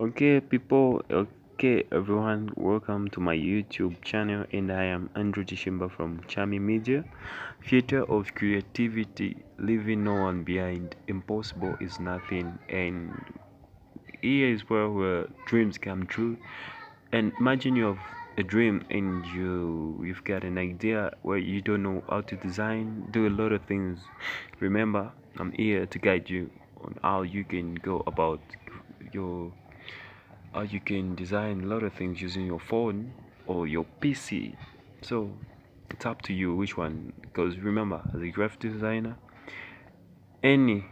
Okay, people, okay, everyone, welcome to my YouTube channel, and I am Andrew Chishimba from Charmie Media. Theater of creativity, leaving no one behind. Impossible is nothing, and here is where, where dreams come true. And imagine you have a dream and you you've got an idea where you don't know how to design, do a lot of things. Remember, I'm here to guide you on how you can go about your uh, you can design a lot of things using your phone or your PC. So it's up to you which one. Because remember, as a graphic designer, any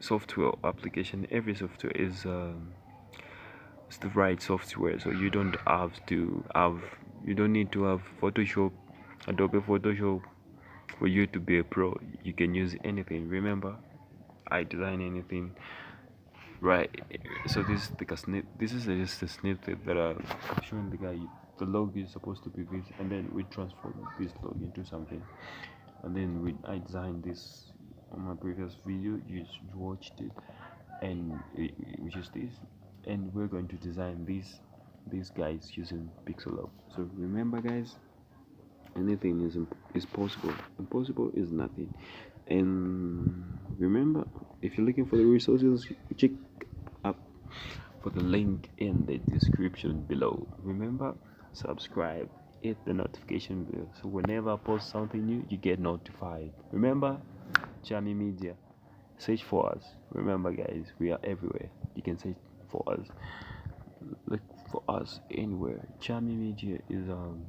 software application, every software is um, it's the right software. So you don't have to have you don't need to have Photoshop, Adobe Photoshop for you to be a pro. You can use anything. Remember, I design anything right. So this is like snip this is just a snippet that i'm showing the guy the log is supposed to be this and then we transform this log into something. And then we i designed this on my previous video you watched it and it, which is this. And we're going to design these these guys using PixelLab. so remember guys anything is is possible. Impossible is nothing. And remember if you're looking for the resources check for the link in the description below. Remember subscribe hit the notification bell so whenever i post something new you get notified. Remember Charmie Media search for us. Remember guys we are everywhere. You can search for us. Look for us anywhere. Charmie Media is um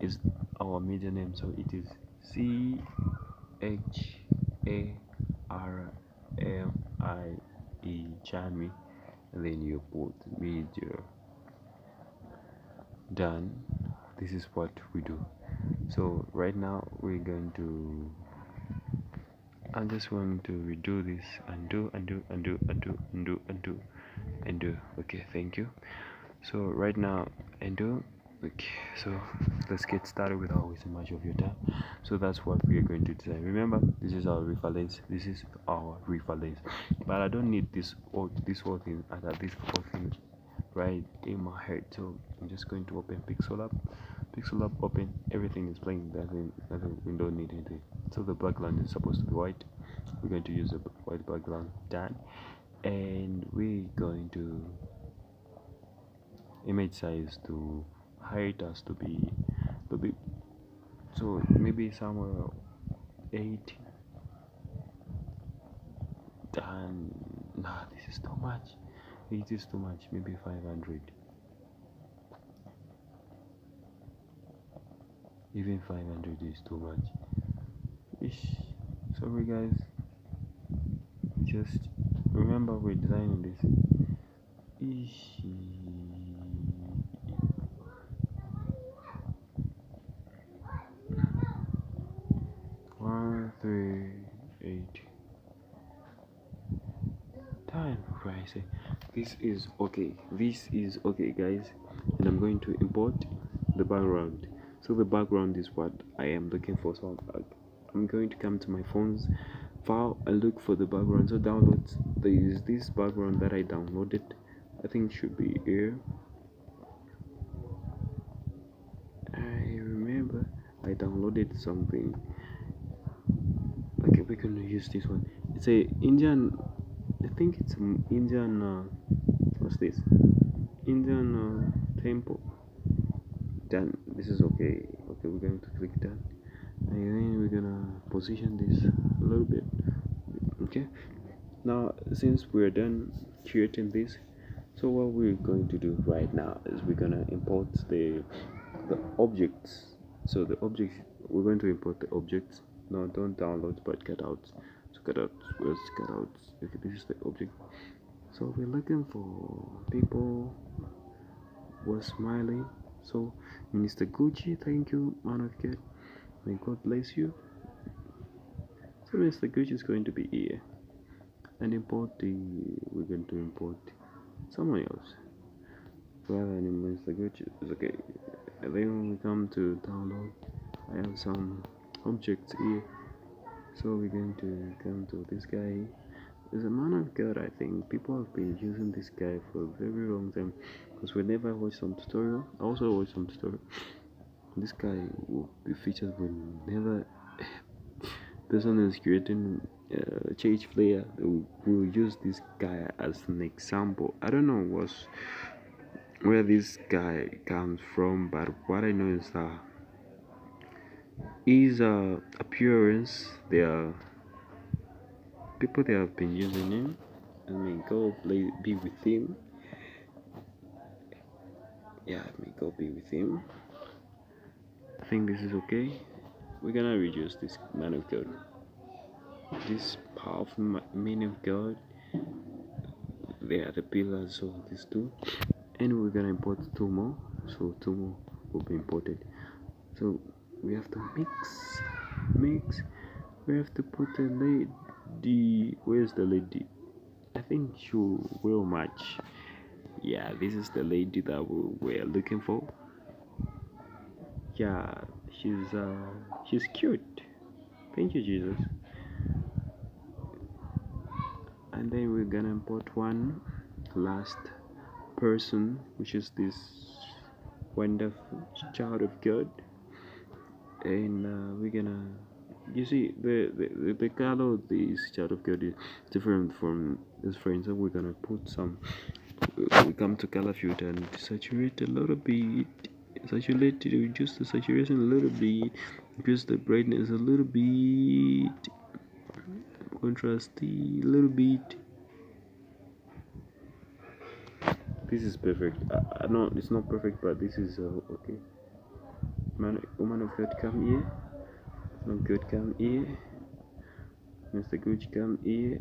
is our media name so it is C H A R M I And then you put media done. This is what we do. So right now we're going to I'm just going to redo this undo undo undo undo undo undo undo okay thank you. So right now undo okay so let's get started without wasting much of your time. So that's what we are going to design remember this is our reference this is our reference but i don't need this or this whole thing got this whole thing right in my head. So i'm just going to open PixelLab. Pixel up open everything is playing nothing nothing we don't need anything. So the background is supposed to be white. We're going to use a white background done. And we're going to image size to height has to be to be so maybe somewhere 80 and nah this is too much. It is too much maybe 500 even 500 is too much. Ish. sorry guys. Just remember we're designing this. Ish. one three eight time Christ this is okay. This is okay guys. And I'm going to import the background. So the background is what I am looking for. So I'm, I'm going to come to my phone's file. And look for the background. So download there is this background that I downloaded. I think should be here. I remember I downloaded something. Okay we're gonna use this one. It's a Indian I think it's an Indian uh, what's this? Indian uh, temple. Done. This is okay. Okay we're going to click that and then we're gonna position this a little bit. Okay. Now since we're done creating this so what we're going to do right now is we're gonna import the the objects. So the objects we're going to import the objects. No don't download but get so cutouts where's uh, cutouts okay this is the object so we're looking for people who are smiling so Mr. Gucci, thank you, man of God. May God bless you. So Mr. Gucci is going to be here. And import the we're going to import someone else. Well and Mr. Gucci is okay. And then when we come to download, I have some objects here. So we're going to come to this guy is a man of God. I think people have been using this guy for a very long time because whenever I watch some tutorial, I also watch some tutorial. This guy will be featured whenever person is creating uh, change player. We'll use this guy as an example. I don't know what's where this guy comes from, but what I know is that his uh, appearance, there people that have been using him. I mean, go play, be with him. Yeah, I mean, go be with him. I think this is okay. We're gonna reduce this man of God. This powerful man of God. They are the pillars of these two and we're gonna import two more so two more will be imported so we have to mix mix. We have to put a lady. Where's the lady? I think she will match. Yeah this is the lady that we are looking for. Yeah she's uh she's cute. Thank you jesus. And then we're gonna import one last person, which is this wonderful child of God, and uh, we're gonna. You see, the, the the color of this child of God is different from his friends, so we're gonna put some. We come to color filter and saturate a little bit. Saturate reduce the saturation a little bit, increase the brightness a little bit, contrasty a little bit this is perfect I, I know it's not perfect but this is uh, okay man woman of god come here. Man of god come here. Mr Gucci come here.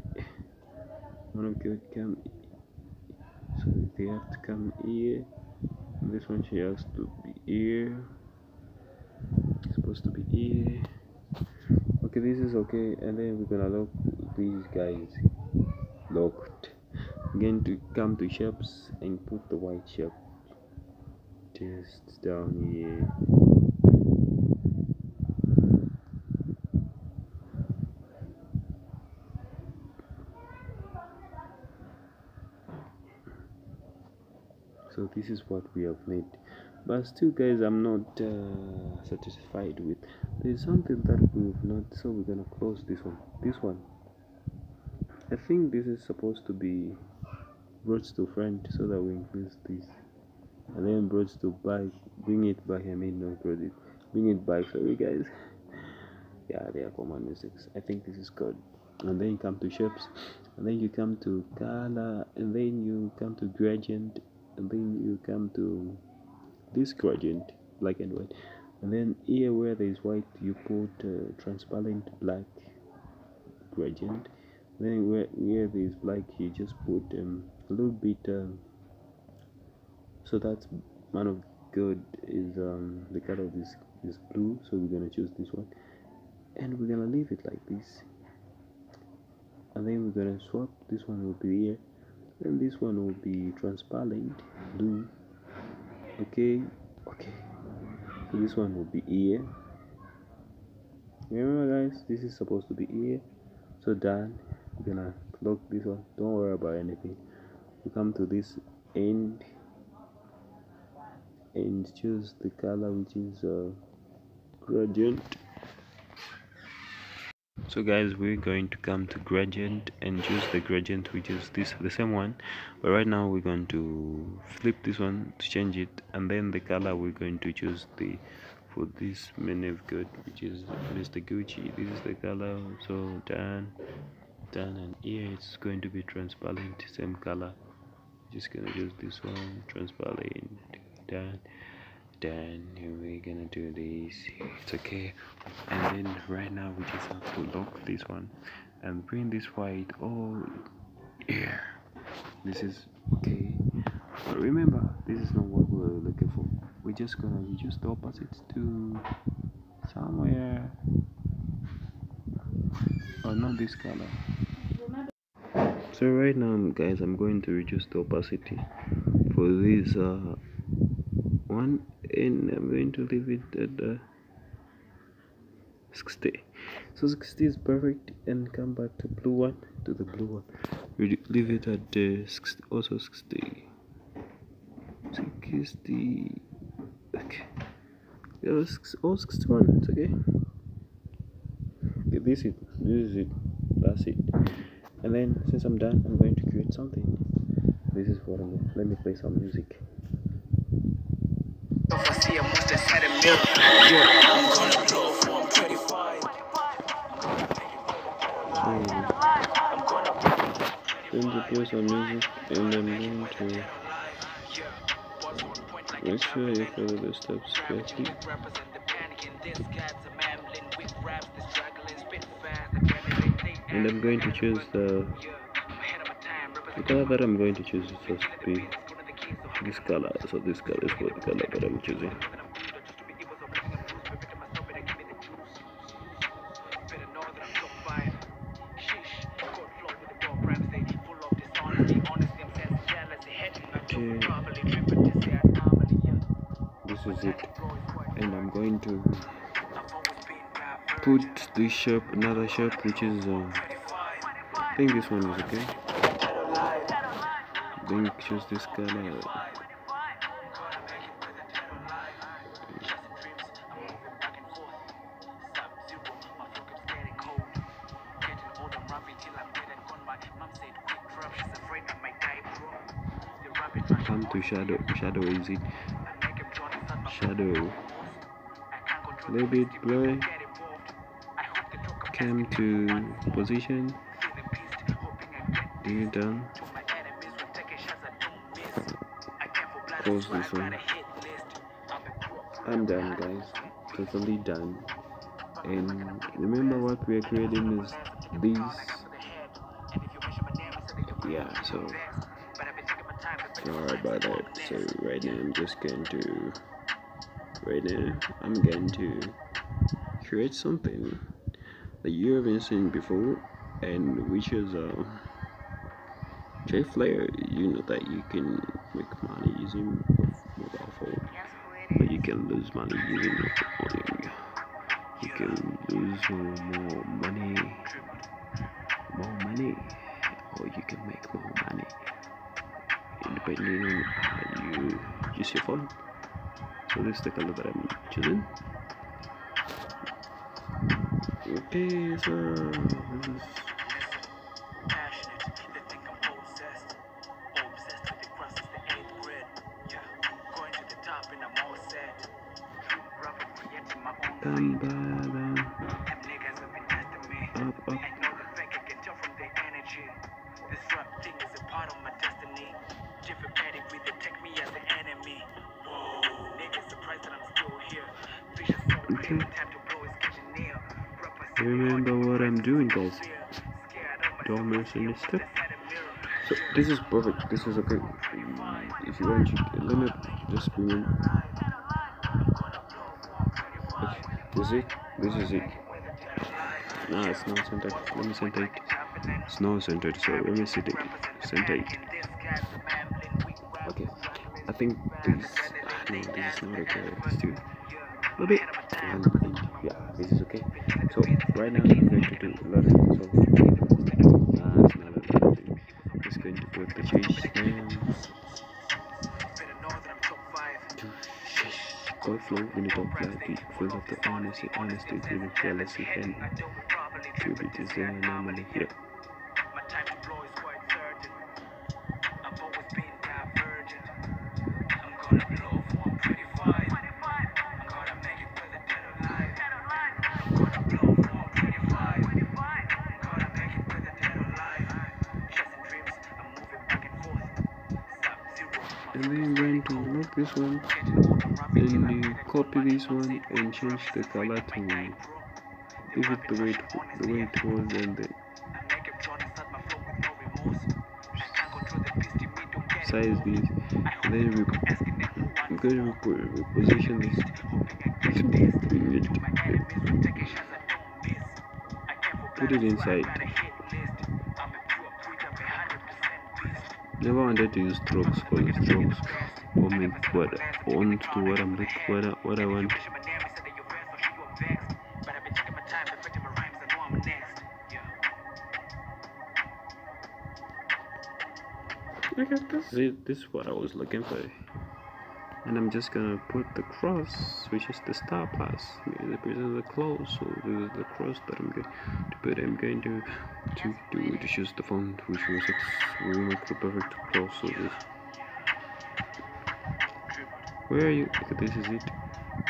Man of god come so they have to come here. And this one she has to be here. It's supposed to be here. Okay this is okay. And then we're gonna lock these guys locked. Again to come to shops and put the white shape just down here so this is what we have made. But still guys i'm not uh, satisfied with there's something that we've not so we're gonna close this one this one. I think this is supposed to be brought to front so that we increase this and then brought to buy bring it back I mean no brought it bring it back sorry guys. Yeah they are common mistakes. I think this is good. And then you come to shapes and then you come to color and then you come to gradient and then you come to this gradient black and white. And then here where there is white you put uh, transparent black gradient then where, where there is black you just put um, a little bit um, so that man of god is um, the color of this is blue. So we're gonna choose this one. And we're gonna leave it like this. And then we're gonna swap. This one will be here and this one will be transparent blue. Okay okay. So this one will be here. Remember guys this is supposed to be here. So done we're gonna lock this one. Don't worry about anything. We come to this end. And choose the color which is uh, gradient so guys we're going to come to gradient and choose the gradient which is this the same one. But right now we're going to flip this one to change it. And then the color we're going to choose the for this menu of good which is mr gucci. This is the color. So done done. And here it's going to be transparent same color. Just gonna use this one transparent done then we're gonna do this. It's okay. And then right now we just have to lock this one and bring this white oh yeah this is okay. But remember this is not what we're looking for. We're just gonna reduce the opposite to somewhere. Or not this color. So right now guys i'm going to reduce the opacity for this uh, one and i'm going to leave it at uh, 60 so 60 is perfect and come back to blue one to the blue one. We leave it at uh, 60, also 60 60 okay. Yeah, all 61 it's okay. This is this is it that's it. And then since i'm done i'm going to create something. This is what i'm let me play some music going hmm. to play some music and I'm going to make sure you follow the steps correctly. And I'm going to choose the, the color that I'm going to choose is to be this color. So this color is what the color that I'm choosing. This shape another shape which is um, I think this one is okay. Then choose this color come to shadow shadow is it? Shadow. A little bit came to position. Do done? Close this one. I'm done guys. Totally done. And remember what we are creating is this yeah so sorry about that. So right now I'm just going to right now I'm going to create something that you haven't seen before and which is a uh, JFlare you know that you can make money using mobile phone but you can lose money using phone you can lose more money more money or you can make more money depending on how you use your phone. So this is the color that I'm choosing okay So this is perfect. This is okay. Mm, if you want to limit this premium. Okay. This is it. This is it. Nah, it's not centered. Let me center it. It's not centered, so let me see it. Center it. Okay. I think this. Ah, no, this is not okay. Let's do a bit and yeah this is okay so right now i'm going to do a so it's not I'm just going to put the change and God flow talk like it full of the honesty honesty feeling jealousy and it is there normally here this one and change the color to give it the way it, the way it was and then size this and then we I'm going to reposition this. Put it inside. Never wanted to use strokes because strokes on my Twitter, on Twitter, what I want. This. This is what I was looking for. And I'm just gonna put the cross, which is the star plus, represents the clothes, So this is the cross that I'm going to put. I'm going to to to, to choose the font which was it. We make the perfect cross. So this. Where are you? This is it.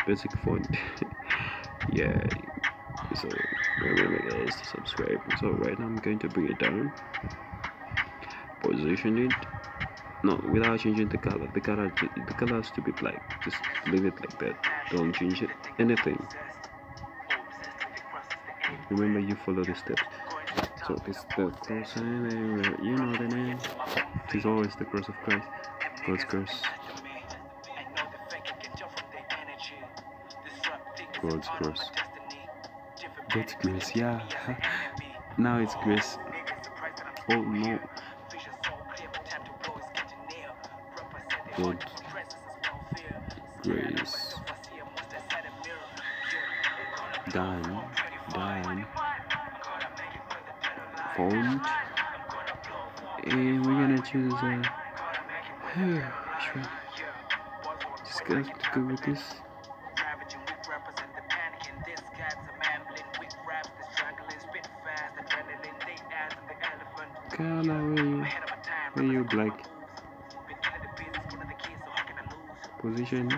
Basic font. yeah. So remember guys to subscribe. So right now I'm going to bring it down. Position it. No without changing the color. The color the color has to be black. Just leave it like that. Don't change it. Anything. Remember you follow the steps. So it's the cross you know the name. It is always the cross of christ. God's cross god's cross god's grace yeah. Now it's grace. Oh no. God. Grace. Done. Done. Font and we're gonna choose a. uh sure. just to go with this where you black position.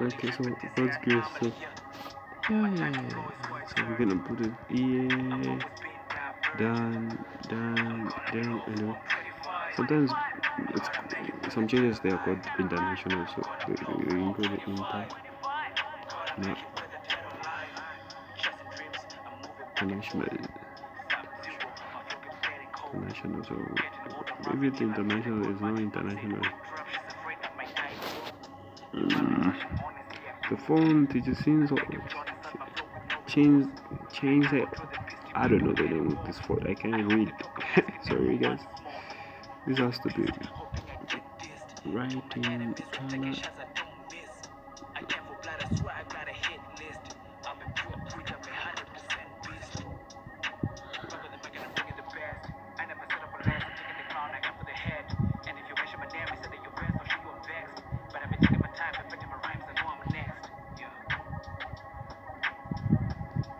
Okay so that's good so yeah so we're gonna put it here. Down down down and sometimes it's some changes they are called international so we, include it in time no. International. International. So maybe the international is not international. Mm. The it just seems so change change it. I don't know the name of this font. I can't read. Sorry guys. This has to be writing color.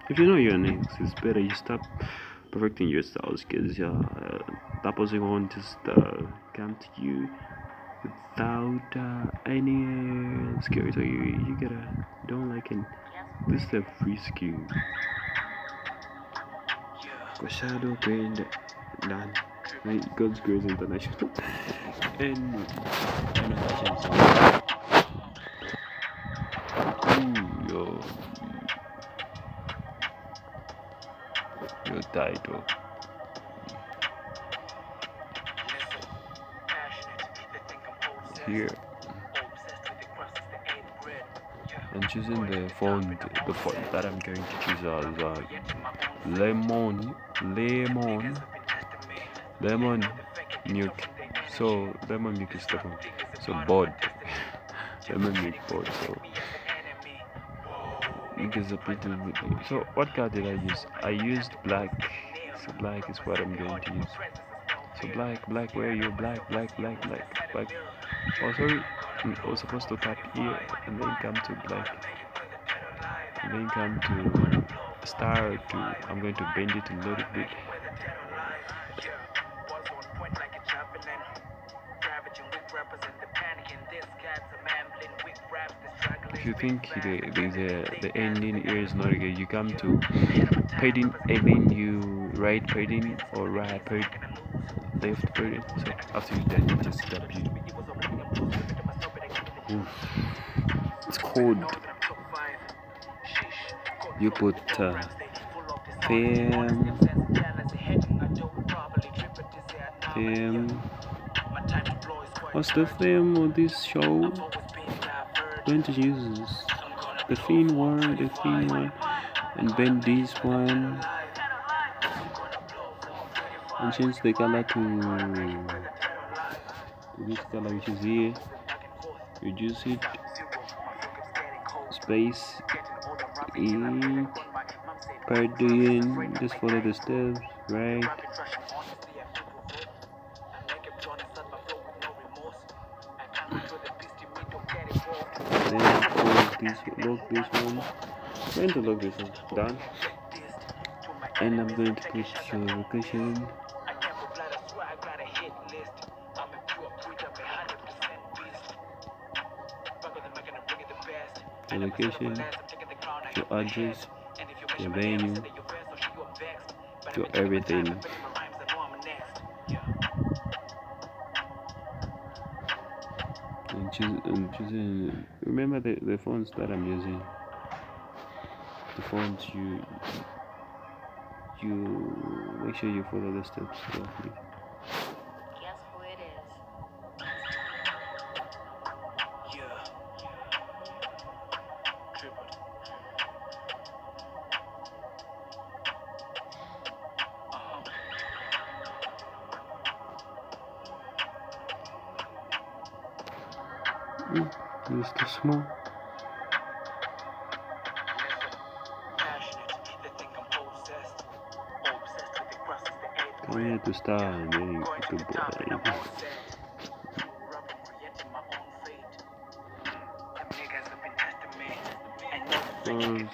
if you know your names it's better. You stop perfecting your styles because uh, that person won't just uh, come to you without uh, any uh, so you, you gotta don't like it this is a free skill. Shadow paint done right God's Grace International. And Ooh, yo. Your title. Here. I'm choosing the font, the font that I'm going to choose as uh, lemon, lemon, lemon milk. So lemon milk is the font. So board, lemon milk board. So because a bit so what card did I use I used black so black is what I'm going to use so black black where are you black black black black black oh sorry. I was supposed to tap here and then come to black. And then come to star to I'm going to bend it a little bit. If you think the the, the, ending here is not good you come to padding and then you right padding or right so after you you just tap you. Oof. it's cold you put uh, film film what's the film of this show? Going use the thin one the one and bend this one and change the color to this color which is here reduce it space it per doing just follow the steps right? Then close this lock this one. Going to lock this one? Done. And I'm going to push the location the location your address your venue your everything. and choose and choosing remember the, the fonts that I'm using? The fonts you you make sure you follow the steps carefully I had to start and then you put the ball Pause.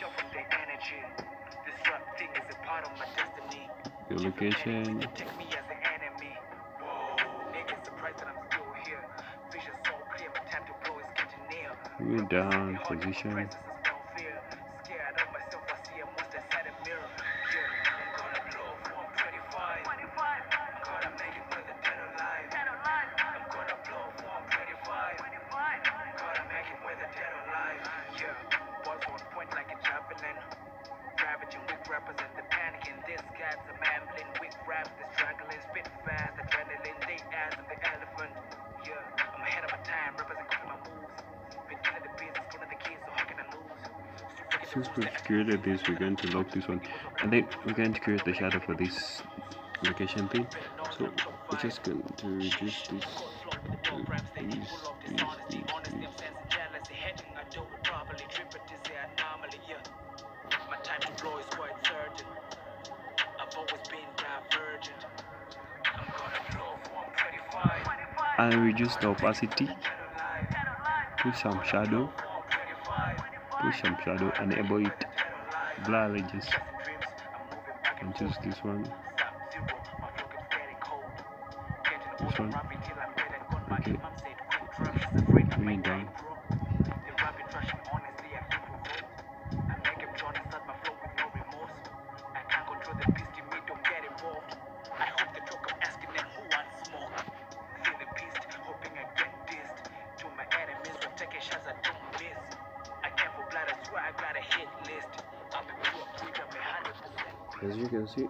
your location? Move down position since we've created this we're going to lock this one and then we're going to create the shadow for this location thing so we're just going to reduce this this this this this My time to blow is quite certain. I've always been divergent. I'm gonna blow for 25. and reduce the opacity to some shadow put some shadow enable it. Blur edges and choose this one? This one as you can see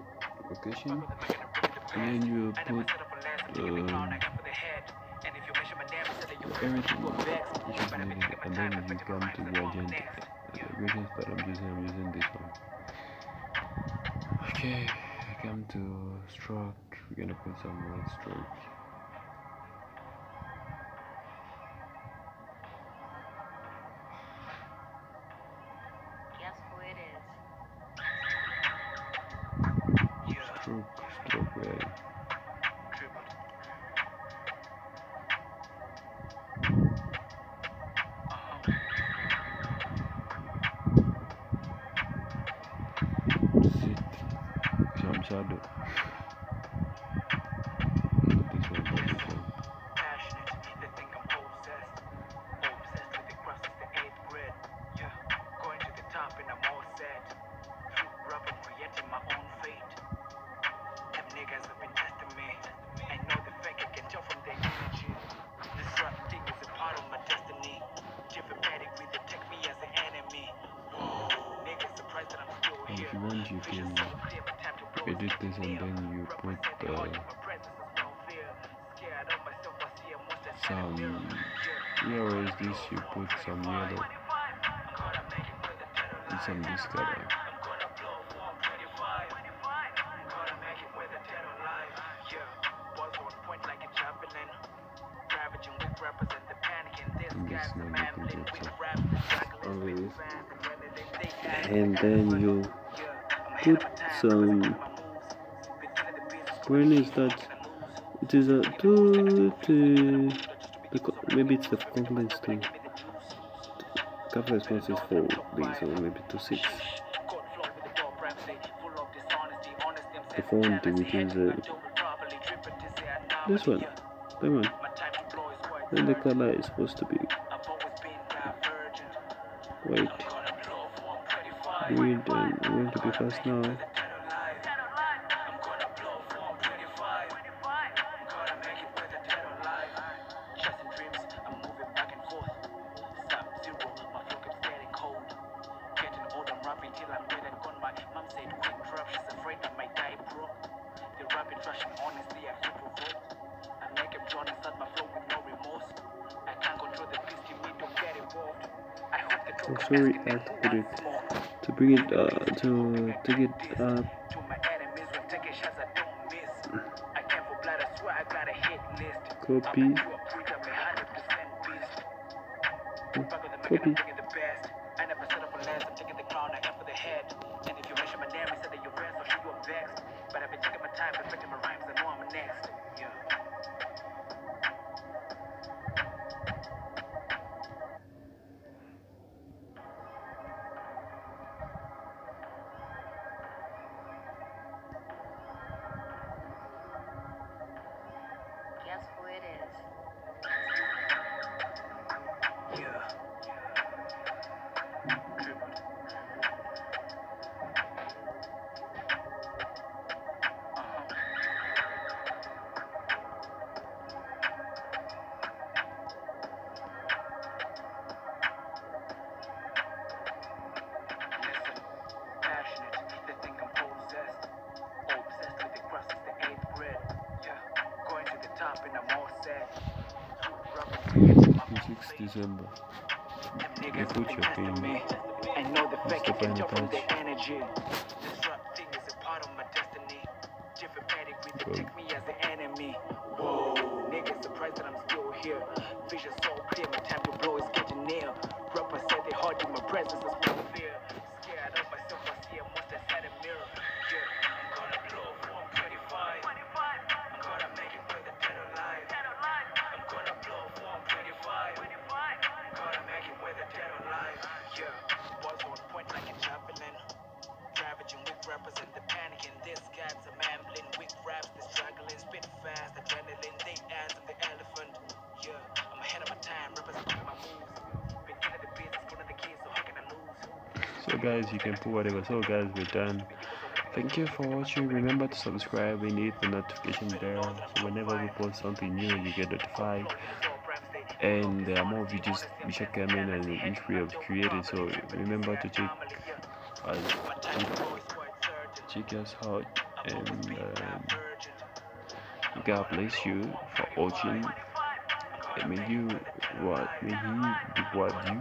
location. And then you put um, everything. which is needed and then you come to the agent uh, that I'm using I'm using this one. Okay I come to stroke we're gonna put some white stroke is edit this and then you put uh, some here or this you put some yellow and some this color always and then you put some when is that it is a two to maybe it's the confidence to couple responses for these or maybe two six. The font which is uh, this one that one. Then the color is supposed to be white. Read and going to be fast now bring it uh, to take it up. copy copy December put your pin I know the put whatever. So guys we're done. Thank you for watching. Remember to subscribe and hit the notification bell so whenever we post something new you get notified. And there are more videos which are coming and which we have created. So remember to check us check us out and um, God bless you for watching. And may you what may he reward you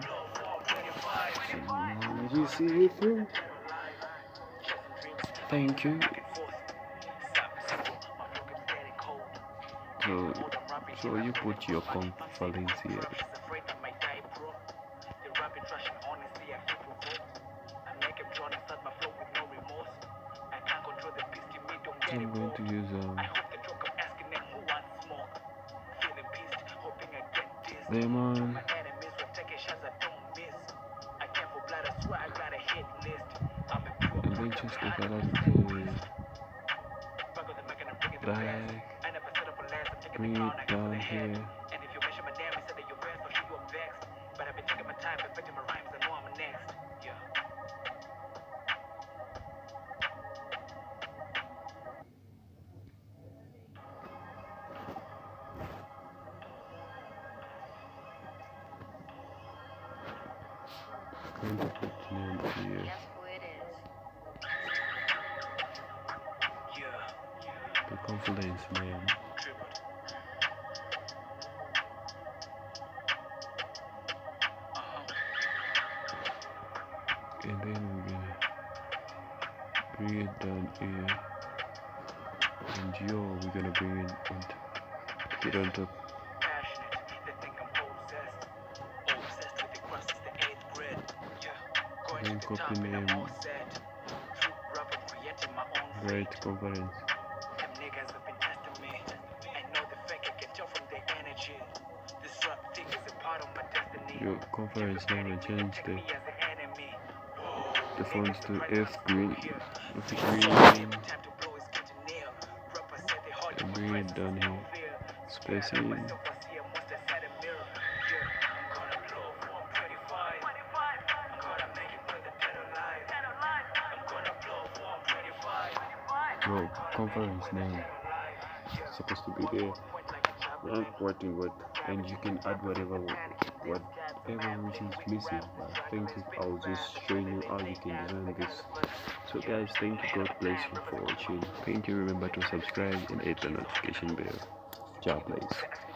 may you see through thank you. So so you put your conference here color to black bring it down here a part of my destiny. Your conference name and change the, me as an enemy. the to F green, F green, Time to blow is getting near. Rappers say they hard to and bring it down here. Conference name supposed to be there. Not writing what, and you can add whatever, whatever which is missing. I think i'll just show you how you can design this. So guys, thank you. God bless you for watching. Thank you. Remember to subscribe and hit the notification bell. Ciao, please.